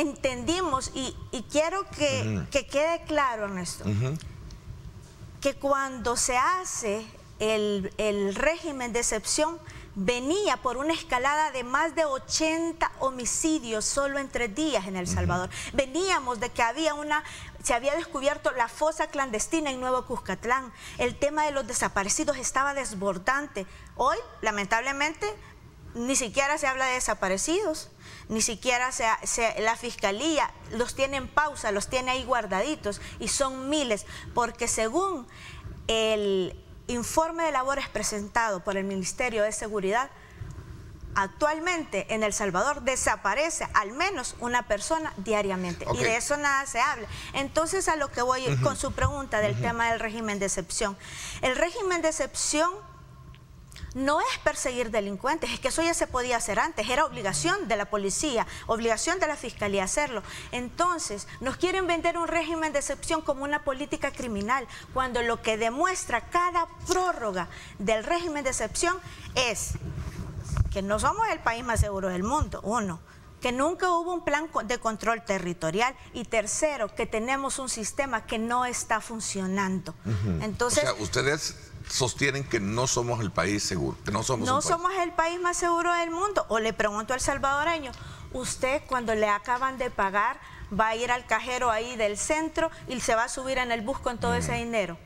entendimos, y, quiero que, quede claro, Ernesto, que cuando se hace el, el régimen de excepción, venía por una escalada de más de 80 homicidios solo en tres días en El Salvador. Veníamos de que había una, se había descubierto la fosa clandestina en Nuevo Cuscatlán. El tema de los desaparecidos estaba desbordante. Hoy, lamentablemente, ni siquiera se habla de desaparecidos, ni siquiera la fiscalía los tiene en pausa, los tiene ahí guardaditos y son miles, porque según el informe de labores presentado por el Ministerio de Seguridad, actualmente en El Salvador desaparece al menos una persona diariamente y de eso nada se habla. Entonces a lo que voy con su pregunta del tema del régimen de excepción. El régimen de excepción no es perseguir delincuentes, es que eso ya se podía hacer antes, era obligación de la policía, obligación de la fiscalía hacerlo. Entonces, nos quieren vender un régimen de excepción como una política criminal, cuando lo que demuestra cada prórroga del régimen de excepción es que no somos el país más seguro del mundo, uno que nunca hubo un plan de control territorial y tercero, que tenemos un sistema que no está funcionando. Entonces, o sea, ustedes sostienen que no somos el país seguro, que no somos No somos el país más seguro del mundo. O le pregunto al salvadoreño, usted cuando le acaban de pagar va a ir al cajero ahí del centro y se va a subir en el bus con todo ese dinero.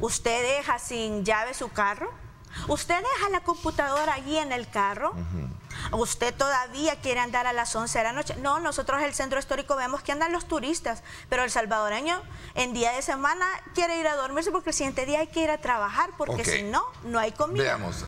¿Usted deja sin llave su carro? ¿Usted deja la computadora allí en el carro? ¿Usted todavía quiere andar a las 11 de la noche? No, nosotros en el centro histórico vemos que andan los turistas, pero el salvadoreño en día de semana quiere ir a dormirse porque el siguiente día hay que ir a trabajar, porque si no, no hay comida. Veamos,